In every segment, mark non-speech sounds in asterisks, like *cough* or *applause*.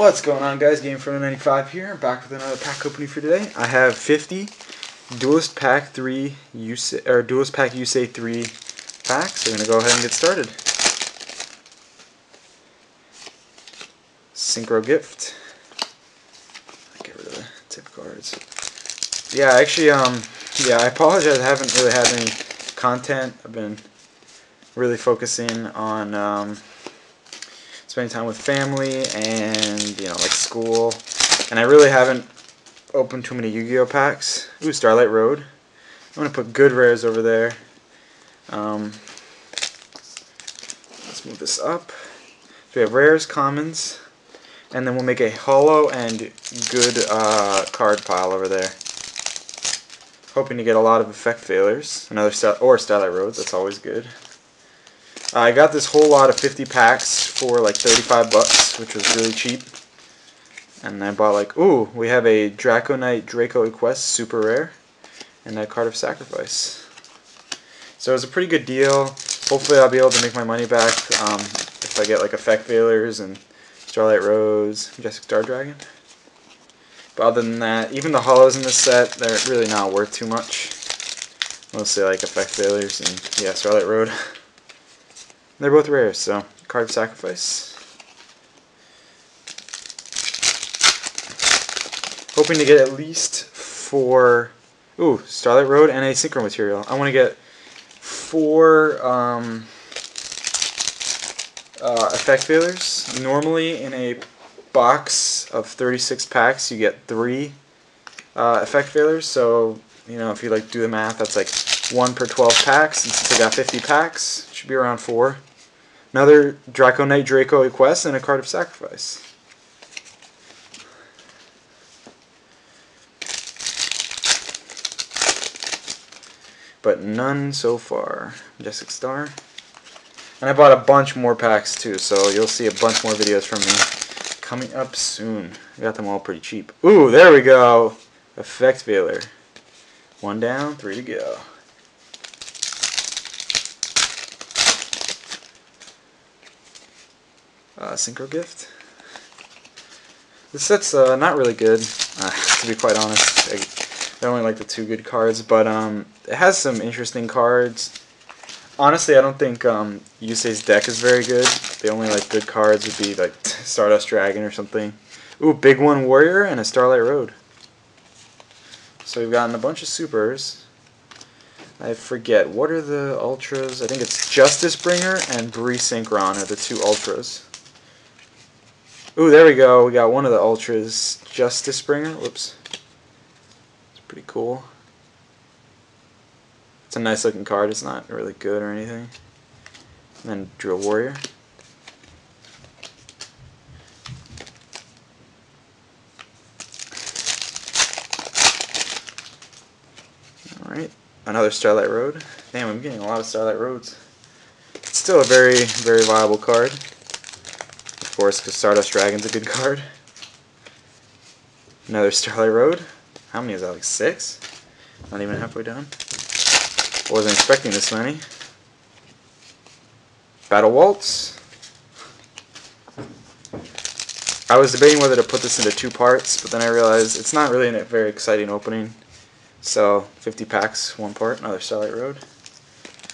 What's going on guys, Game from 95 here, back with another pack opening for today. I have 50 Duelist Pack 3 Yusei, or Duelist Pack Yusei 3 packs. We're going to go ahead and get started. Synchro Gift. Get rid of the tip cards. Yeah, actually, um, yeah, I apologize, I haven't really had any content. I've been really focusing on, um, spending time with family and you know like school. And I really haven't opened too many Yu-Gi-Oh packs. Ooh Starlight Road. I'm gonna put good rares over there. Um, let's move this up. So we have rares commons and then we'll make a hollow and good uh, card pile over there. Hoping to get a lot of effect veilers. Another star or Starlight Roads that's always good I got this whole lot of 50 packs for like 35 bucks, which was really cheap. And I bought like, ooh, we have a Draconite Draco Equest super rare, and a card of sacrifice. So it was a pretty good deal. Hopefully I'll be able to make my money back um, if I get like effect veilers and Starlight Roads, Majestic Star Dragon. But other than that, even the hollows in this set, they're really not worth too much. Mostly like effect veilers and yeah, Starlight Road. *laughs* They're both rare, so card of sacrifice. Hoping to get at least four. Ooh, Starlight Road and a synchro material. I want to get four um, uh, effect veilers. Normally, in a box of 36 packs, you get three uh, effect veilers. So, you know, if you like do the math, that's like one per 12 packs. And since I got 50 packs, it should be around four. Another Draco Knight Draco Equest and a card of sacrifice. But none so far. Majestic Star. And I bought a bunch more packs too, so you'll see a bunch more videos from me coming up soon. I got them all pretty cheap. Ooh, there we go. Effect Veiler. One down, three to go. Uh, Synchro Gift. This set's uh, not really good, uh, to be quite honest. I, I only like the two good cards, but um, it has some interesting cards. Honestly, I don't think um, Yusei's deck is very good. The only like good cards would be like *laughs* Stardust Dragon or something. Ooh, Big One Warrior and a Starlight Road. So we've gotten a bunch of supers. I forget, what are the ultras? I think it's Justice Bringer and Bree Synchron are the two ultras. Ooh, there we go. We got one of the Ultras. Justice Bringer. Whoops. It's pretty cool. It's a nice looking card. It's not really good or anything. And then Drill Warrior. Alright. Another Starlight Road. Damn, I'm getting a lot of Starlight Roads. It's still a very, very viable card course, because Stardust Dragon's a good card. Another Starlight Road. How many is that, like six? Not even halfway done. Wasn't expecting this many. Battle Waltz. I was debating whether to put this into two parts, but then I realized it's not really a very exciting opening. So, 50 packs, one part, another Starlight Road.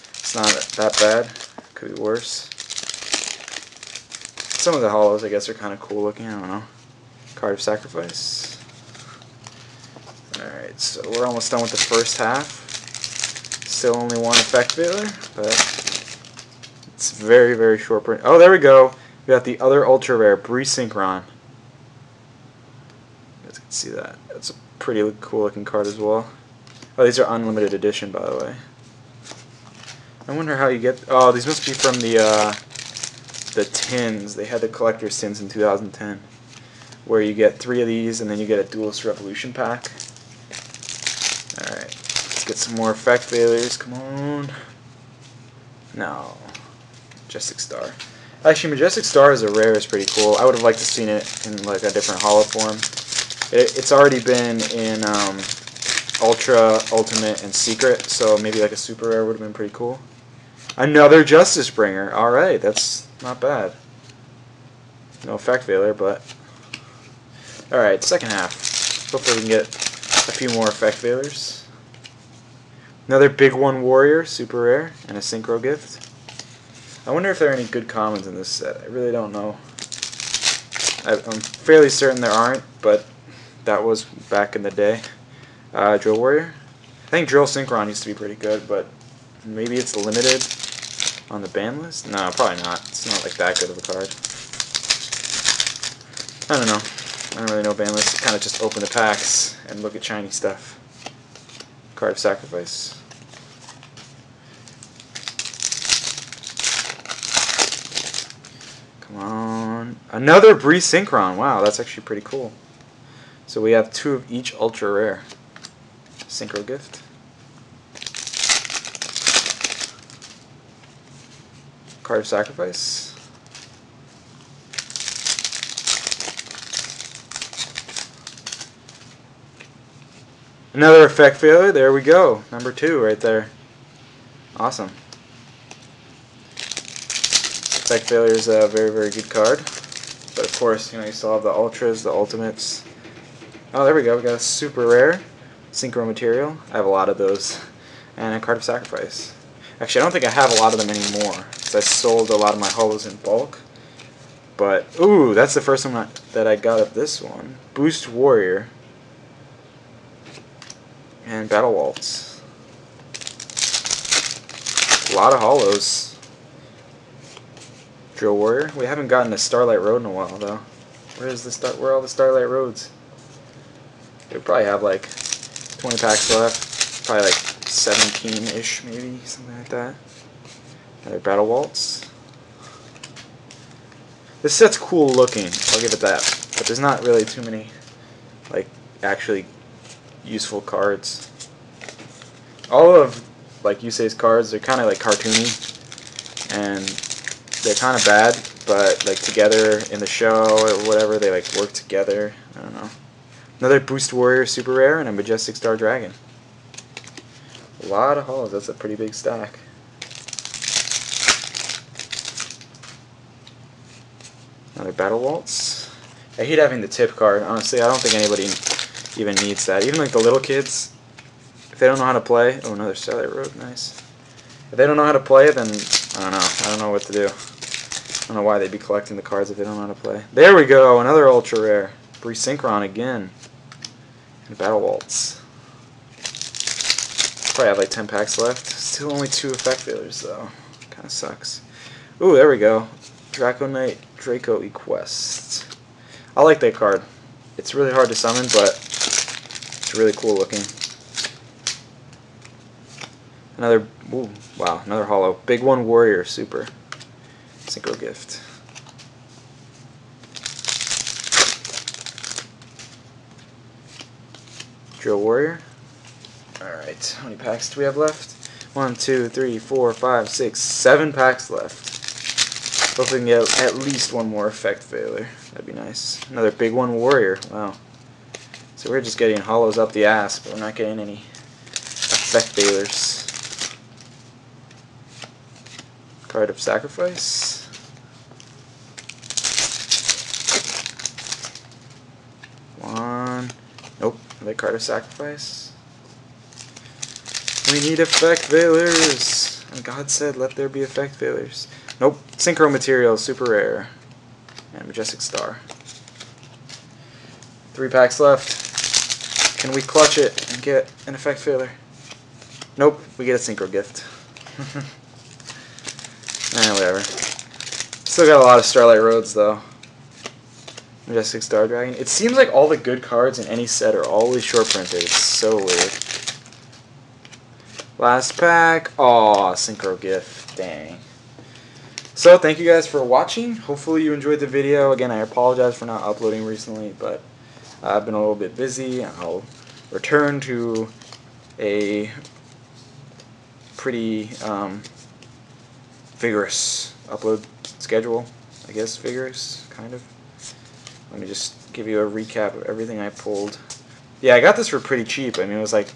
It's not that bad. Could be worse. Some of the hollows, I guess, are kind of cool looking. I don't know. Card of Sacrifice. Alright, so we're almost done with the first half. Still only one effect veiler, but it's very, very short print. Oh, there we go. We got the other ultra rare, Bree Synchron. You guys can see that. That's a pretty cool looking card as well. Oh, these are unlimited edition, by the way. I wonder how you get... Oh, these must be from the... Uh, the tins. They had the collector's tins in 2010, where you get three of these and then you get a Duelist Revolution pack. Alright, let's get some more effect veilers. Come on. No. Majestic Star. Actually, Majestic Star as a rare is pretty cool. I would have liked to seen it in like a different hollow form. It, it's already been in um, Ultra, Ultimate, and Secret, so maybe like a super rare would have been pretty cool. Another Justice Bringer. Alright, that's not bad. No effect veiler, but Alright, second half. Hopefully we can get a few more effect veilers. Another big one warrior, super rare, and a synchro gift. I wonder if there are any good commons in this set. I really don't know. I, am fairly certain there aren't, but that was back in the day. Uh, Drill Warrior. I think Drill Synchron used to be pretty good, but maybe it's limited on the ban list? No, probably not. It's not like that good of a card. I don't know. I don't really know ban list. Kind of just open the packs and look at shiny stuff. Card of Sacrifice. Come on. Another Bree Synchron. Wow, that's actually pretty cool. So we have two of each ultra rare. Synchro gift. Card of Sacrifice. Another effect veiler. There we go. Number two right there. Awesome. Effect veiler is a very, very good card. But of course, you know, you still have the ultras, the ultimates. Oh, there we go. We got a super rare synchro material. I have a lot of those. And a card of sacrifice. Actually, I don't think I have a lot of them anymore. I sold a lot of my holos in bulk. But, ooh, that's the first one that I got of this one. Boost Warrior. And Battle Waltz. A lot of holos. Drill Warrior. We haven't gotten a Starlight Road in a while, though. Where is the star? Where are all the Starlight Roads? We probably have like 20 packs left. Probably like 17-ish, maybe something like that. Another Battle Waltz. This set's cool looking. I'll give it that. But there's not really too many, like, actually useful cards. All of, like, Yusei's cards, they're kind of, like, cartoony. And they're kind of bad, but like together in the show or whatever, they like work together. I don't know. Another Boost Warrior Super Rare and a Majestic Star Dragon. A lot of holos. That's a pretty big stack. Another Battle Waltz. I hate having the tip card. Honestly, I don't think anybody even needs that. Even like the little kids, if they don't know how to play. Oh, another Starlight Road. Nice. If they don't know how to play, then I don't know. I don't know what to do. I don't know why they'd be collecting the cards if they don't know how to play. There we go. Another ultra rare. Bree Synchron again. And Battle Waltz. Probably have like 10 packs left. Still only two effect veilers though. Kind of sucks. Ooh, there we go. Draco Knight Draco Equest. I like that card. It's really hard to summon, but it's really cool looking. Another, ooh, wow, another hollow. Big One Warrior, super. Synchro gift. Drill Warrior. Alright, how many packs do we have left? One, two, three, four, five, six, seven packs left. Hopefully we can get at least one more effect veiler. That'd be nice. Another big one warrior. Wow. So we're just getting hollows up the ass, but we're not getting any effect veilers. Card of Sacrifice. One. Nope. Another Card of Sacrifice. We need effect veilers. And God said, let there be effect veilers. Nope. Synchro Material, super rare. And Majestic Star. Three packs left. Can we clutch it and get an effect veiler? Nope. We get a synchro gift. *laughs* Eh, whatever. Still got a lot of Starlight Roads, though. Majestic Star Dragon. It seems like all the good cards in any set are always short printed. It's so weird. Last pack. Aw, Synchro Gift. Dang. So, thank you guys for watching. Hopefully you enjoyed the video. Again, I apologize for not uploading recently, but I've been a little bit busy. I'll return to a pretty um, vigorous upload schedule. I guess vigorous, kind of. Let me just give you a recap of everything I pulled. Yeah, I got this for pretty cheap. I mean, it was like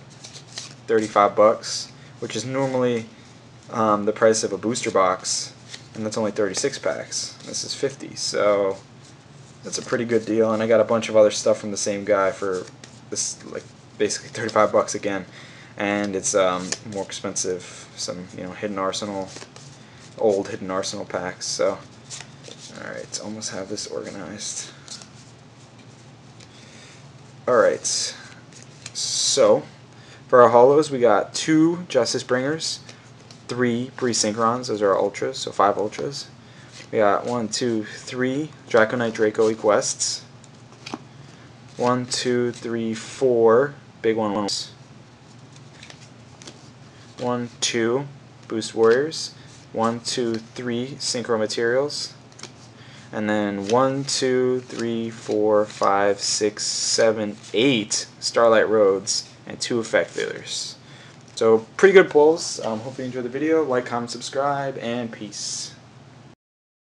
35 bucks, which is normally um, the price of a booster box, and that's only 36 packs. This is 50, so That's a pretty good deal, and I got a bunch of other stuff from the same guy for this, like basically 35 bucks again, and it's um, more expensive. Some you know hidden arsenal, old hidden arsenal packs. So, all right, almost have this organized. All right, so for our hollows, we got two Justice Bringers, three Bree Synchrons. Those are our ultras, so five ultras. We got one, two, three Draconite Draco Equests. One, two, three, four big one ones. One, two Boost Warriors. One, two, three Synchro Materials. And then one, two, three, four, five, six, seven, eight Starlight Roads and two Effect Veilers. So pretty good pulls. Um, hope you enjoyed the video. Like, comment, subscribe, and peace.